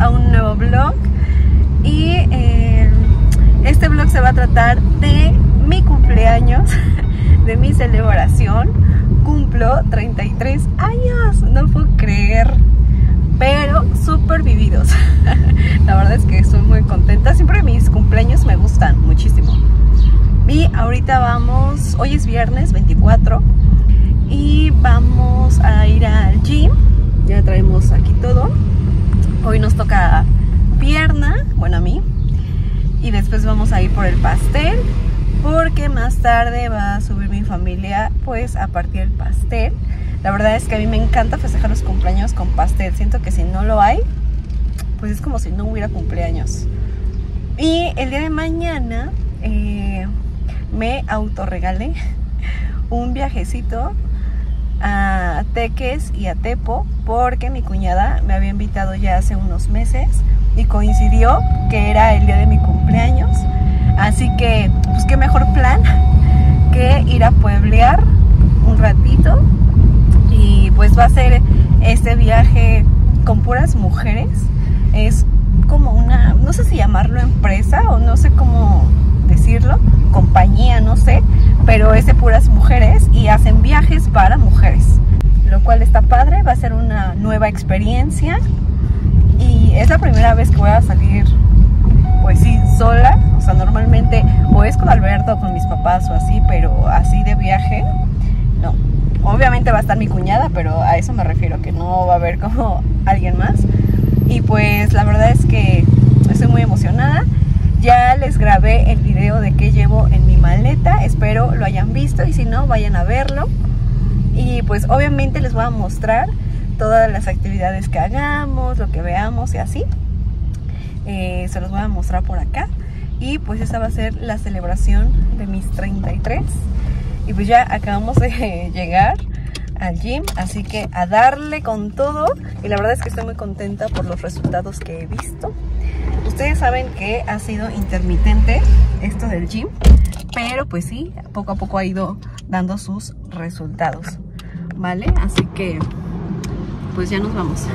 a un nuevo vlog y eh, este vlog se va a tratar de mi cumpleaños, de mi celebración. Cumplo 33 años, no puedo creer, pero súper vividos. La verdad es que estoy muy contenta, siempre mis cumpleaños me gustan muchísimo. Y ahorita vamos, hoy es viernes 24 y vamos a ir al gym. Ya traemos aquí todo. Hoy nos toca pierna, bueno a mí. Y después vamos a ir por el pastel porque más tarde va a subir mi familia pues a partir del pastel. La verdad es que a mí me encanta festejar los cumpleaños con pastel. Siento que si no lo hay, pues es como si no hubiera cumpleaños. Y el día de mañana eh, me autorregalé un viajecito a Teques y a Tepo porque mi cuñada me había invitado ya hace unos meses y coincidió que era el día de mi cumpleaños. Así que, pues qué mejor plan que ir a pueblear un ratito y pues va a ser este viaje con puras mujeres. Es como una, no sé si llamarlo empresa o no sé cómo decirlo, compañía, no sé, pero es de puras mujeres y hacen viajes para mujeres, lo cual está padre, va a ser una nueva experiencia y es la primera vez que voy a salir, pues sí, sola, o sea, normalmente o es con Alberto o con mis papás o así, pero así de viaje, no. Obviamente va a estar mi cuñada, pero a eso me refiero, que no va a haber como alguien más. Y pues la verdad es que estoy muy emocionada. Ya les grabé el video de qué llevo en mi maleta, espero lo hayan visto y si no, vayan a verlo. Y pues obviamente les voy a mostrar todas las actividades que hagamos, lo que veamos y así. Eh, se los voy a mostrar por acá. Y pues esta va a ser la celebración de mis 33. Y pues ya acabamos de llegar al gym, así que a darle con todo. Y la verdad es que estoy muy contenta por los resultados que he visto. Ustedes saben que ha sido intermitente esto del gym, pero pues sí, poco a poco ha ido dando sus resultados, ¿vale? Así que pues ya nos vamos.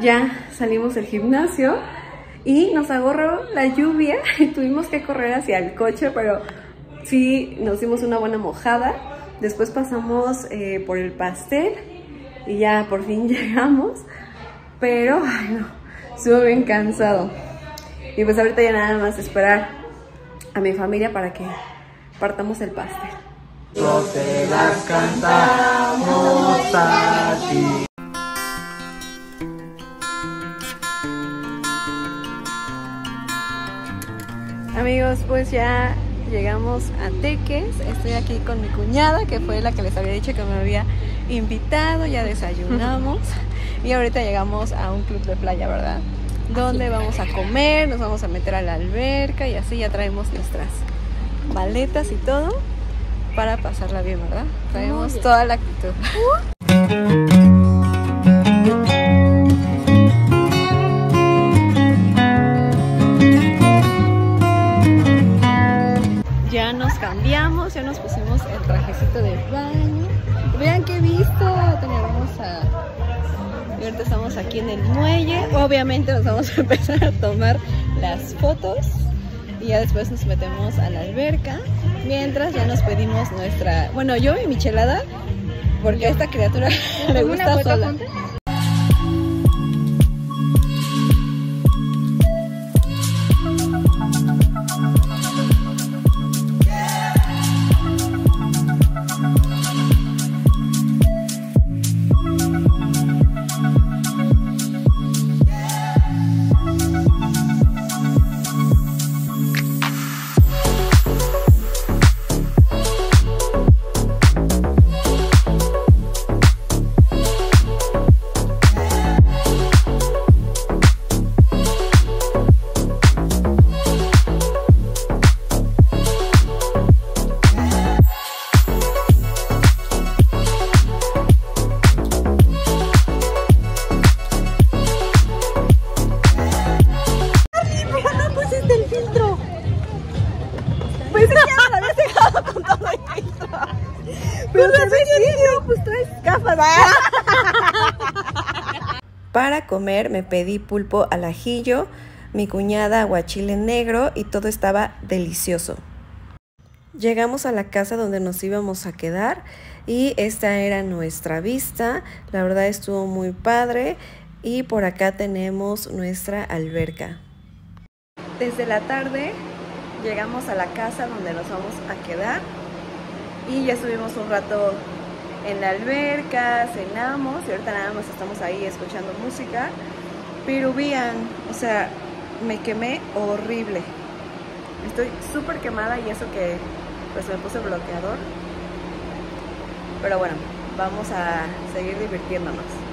Ya salimos del gimnasio y nos agarró la lluvia y tuvimos que correr hacia el coche, pero sí nos dimos una buena mojada. Después pasamos eh, por el pastel y ya por fin llegamos, pero ay no, estuve bien cansado. Y pues ahorita ya nada más esperar a mi familia para que partamos el pastel. Te las cantamos a ti. Amigos, pues ya llegamos a Teques. Estoy aquí con mi cuñada, que fue la que les había dicho que me había invitado. Ya desayunamos. y ahorita llegamos a un club de playa, ¿verdad? Donde vamos a comer, nos vamos a meter a la alberca y así ya traemos nuestras maletas y todo para pasarla bien, ¿verdad? Traemos toda la actitud. Ahorita estamos aquí en el muelle. Obviamente nos vamos a empezar a tomar las fotos. Y ya después nos metemos a la alberca. Mientras ya nos pedimos nuestra... Bueno, yo y michelada. Porque a esta criatura le gusta sola. Para comer me pedí pulpo al ajillo, mi cuñada aguachile negro y todo estaba delicioso. Llegamos a la casa donde nos íbamos a quedar y esta era nuestra vista. La verdad estuvo muy padre y por acá tenemos nuestra alberca. Desde la tarde llegamos a la casa donde nos vamos a quedar y ya estuvimos un rato en la alberca, cenamos y ahorita nada más estamos ahí escuchando música. Pero o sea, me quemé horrible. Estoy súper quemada y eso que pues me puse bloqueador. Pero bueno, vamos a seguir divirtiéndonos.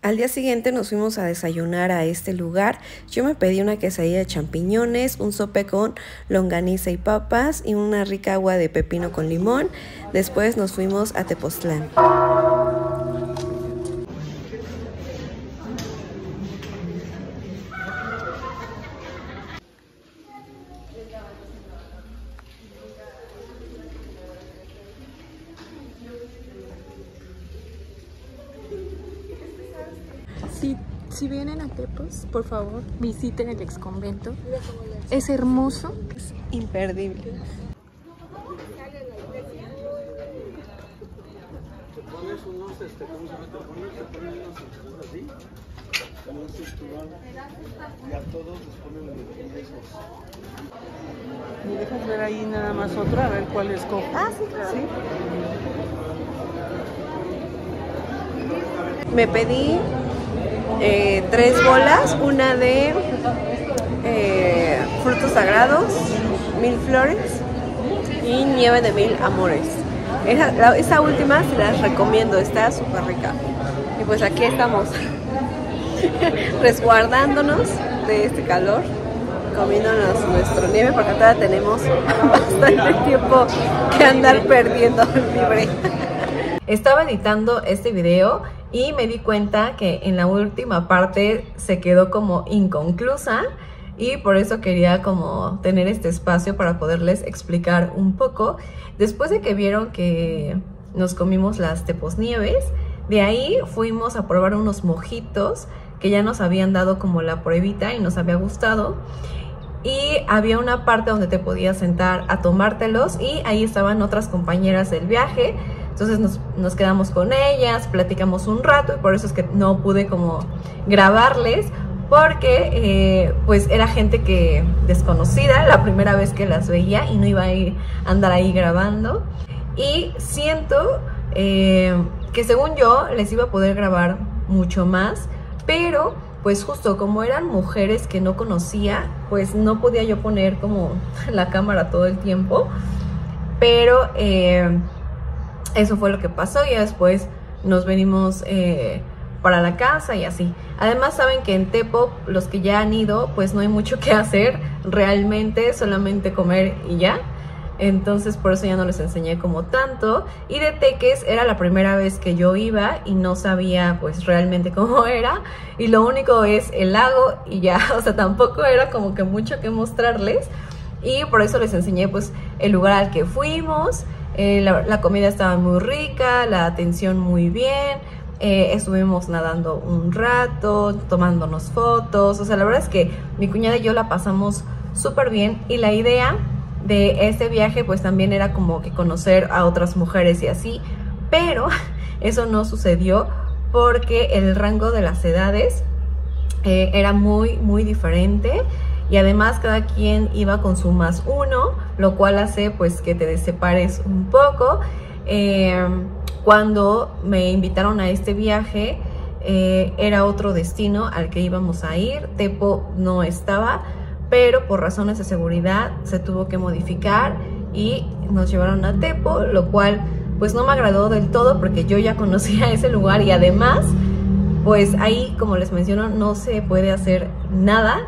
Al día siguiente nos fuimos a desayunar a este lugar. Yo me pedí una quesadilla de champiñones, un sope con longaniza y papas y una rica agua de pepino con limón. Después nos fuimos a Tepoztlán. Por favor, visiten el ex convento. Es hermoso. Es imperdible. ¿Me dejas ver ahí nada más otra? A ver cuál escojo. Ah, sí, claro. Me pedí eh, tres bolas, una de eh, frutos sagrados, mil flores y nieve de mil amores. Esa, última se las recomiendo, está súper rica. Y pues aquí estamos, resguardándonos de este calor, comiéndonos nuestro nieve porque todavía tenemos bastante tiempo que andar perdiendo libre. Estaba editando este video y me di cuenta que en la última parte se quedó como inconclusa y por eso quería como tener este espacio para poderles explicar un poco. Después de que vieron que nos comimos las teposnieves, de ahí fuimos a probar unos mojitos que ya nos habían dado como la pruebita y nos había gustado. Y había una parte donde te podías sentar a tomártelos y ahí estaban otras compañeras del viaje. Entonces nos, quedamos con ellas, platicamos un rato y por eso es que no pude como grabarles porque eh, pues era gente que desconocida, la primera vez que las veía y no iba a ir a andar ahí grabando. Y siento eh, que según yo les iba a poder grabar mucho más, pero pues justo como eran mujeres que no conocía, pues no podía yo poner como la cámara todo el tiempo. Pero eh, eso fue lo que pasó y después nos venimos eh, para la casa y así. Además saben que en Tepo los que ya han ido pues no hay mucho que hacer realmente, solamente comer y ya. Entonces por eso ya no les enseñé como tanto. Y de Teques era la primera vez que yo iba y no sabía pues realmente cómo era. Y lo único es el lago y ya, o sea, tampoco era como que mucho que mostrarles. Y por eso les enseñé pues el lugar al que fuimos. Eh, la, comida estaba muy rica, la atención muy bien. Eh, estuvimos nadando un rato, tomándonos fotos. O sea, la verdad es que mi cuñada y yo la pasamos súper bien. Y la idea de este viaje pues también era como que conocer a otras mujeres y así. Pero eso no sucedió porque el rango de las edades eh, era muy, muy diferente y además cada quien iba con su más uno, lo cual hace pues que te separes un poco. Eh, cuando me invitaron a este viaje eh, era otro destino al que íbamos a ir, Tepo no estaba, pero por razones de seguridad se tuvo que modificar y nos llevaron a Tepo, lo cual pues no me agradó del todo porque yo ya conocía ese lugar y además pues ahí como les menciono no se puede hacer nada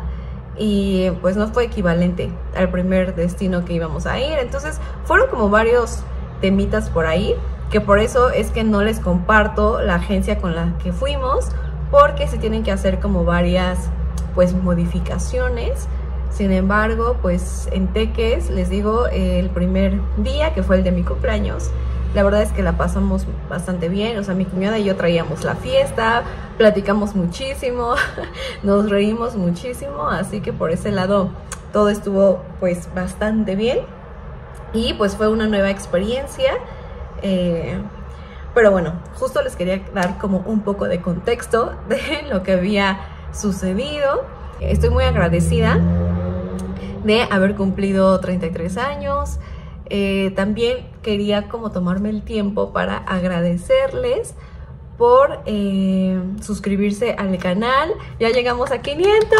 y pues no fue equivalente al primer destino que íbamos a ir. Entonces fueron como varios temitas por ahí, que por eso es que no les comparto la agencia con la que fuimos, porque se tienen que hacer como varias pues modificaciones. Sin embargo, pues en Teques, les digo, el primer día, que fue el de mi cumpleaños, La verdad es que la pasamos bastante bien, o sea, mi cuñada y yo traíamos la fiesta, platicamos muchísimo, nos reímos muchísimo, así que por ese lado todo estuvo pues bastante bien y pues fue una nueva experiencia. Eh, pero bueno, justo les quería dar como un poco de contexto de lo que había sucedido. Estoy muy agradecida de haber cumplido 33 años. Eh, también quería como tomarme el tiempo para agradecerles por eh, suscribirse al canal. Ya llegamos a 500.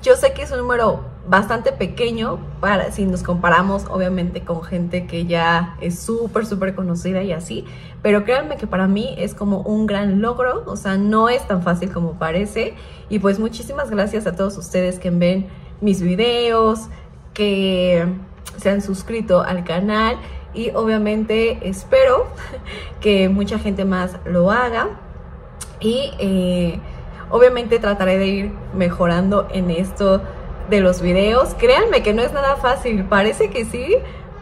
Yo sé que es un número bastante pequeño para si nos comparamos obviamente con gente que ya es súper súper conocida y así, pero créanme que para mí es como un gran logro, o sea, no es tan fácil como parece y pues muchísimas gracias a todos ustedes que ven mis videos, que se han suscrito al canal y obviamente espero que mucha gente más lo haga y eh, obviamente trataré de ir mejorando en esto de los videos. Créanme que no es nada fácil, parece que sí,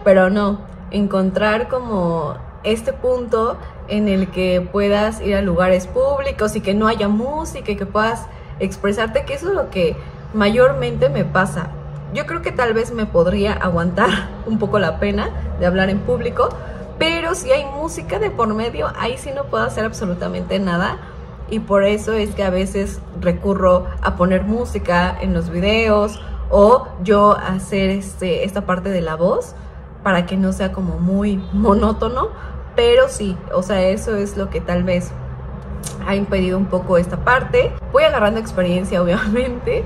pero no. Encontrar como este punto en el que puedas ir a lugares públicos y que no haya música y que puedas expresarte, que eso es lo que mayormente me pasa. Yo creo que tal vez me podría aguantar un poco la pena de hablar en público, pero si hay música de por medio, ahí sí no puedo hacer absolutamente nada y por eso es que a veces recurro a poner música en los videos o yo hacer este, esta parte de la voz para que no sea como muy monótono, pero sí, o sea, eso es lo que tal vez ha impedido un poco esta parte. Voy agarrando experiencia, obviamente,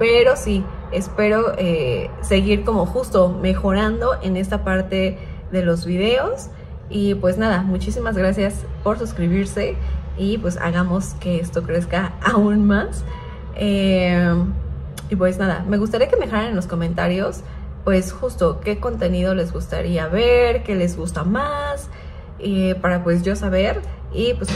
pero sí, espero eh, seguir como justo mejorando en esta parte de los videos. Y pues nada, muchísimas gracias por suscribirse y pues hagamos que esto crezca aún más. Eh, y pues nada, me gustaría que me dejaran en los comentarios pues justo qué contenido les gustaría ver, qué les gusta más, eh, para pues yo saber y pues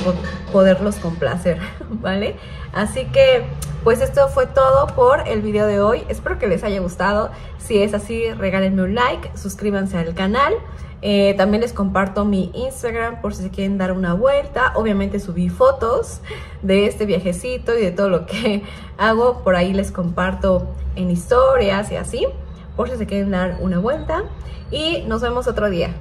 poderlos complacer, ¿vale? Así que pues esto fue todo por el video de hoy, espero que les haya gustado, si es así regálenme un like, suscríbanse al canal, eh, también les comparto mi Instagram por si se quieren dar una vuelta, obviamente subí fotos de este viajecito y de todo lo que hago, por ahí les comparto en historias y así, por si se quieren dar una vuelta. Y nos vemos otro día.